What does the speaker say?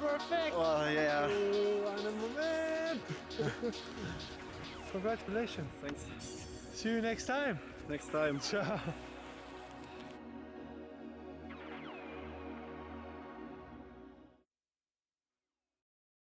perfect. Well, yeah. I'm a man. Congratulations. Thanks. See you next time. Next time. Ciao.